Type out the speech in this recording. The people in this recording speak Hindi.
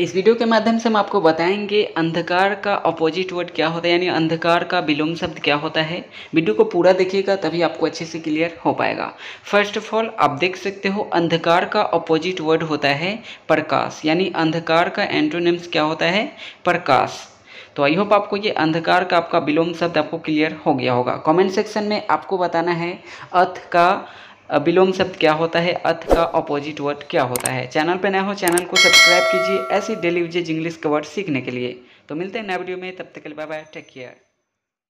इस वीडियो के माध्यम से हम आपको बताएँगे अंधकार का अपोजिट वर्ड क्या होता है, यानी अंधकार का विलोम शब्द क्या होता है। वीडियो को पूरा देखिएगा, तभी आपको अच्छे से क्लियर हो पाएगा। फ़र्स्ट ऑफ़ ऑल आप देख सकते हो, अंधकार का अपोजिट वर्ड होता है प्रकाश, यानी अंधकार का एंटोनिम्स क्या होता है? प्रकाश। तो आई होप आपको ये अंधकार का आपका विलोम शब्द आपको क्लियर हो गया होगा। कमेंट सेक्शन में आपको बताना है अर्थ का विलोम शब्द क्या होता है? अर्थ का अपोजिट वर्ड क्या होता है? चैनल पर नया हो, चैनल को सब्सक्राइब कीजिए ऐसी डेली यूजेज इंग्लिश का वर्ड सीखने के लिए। तो मिलते हैं नए वीडियो में, तब तक के लिए बाय बाय टेक केयर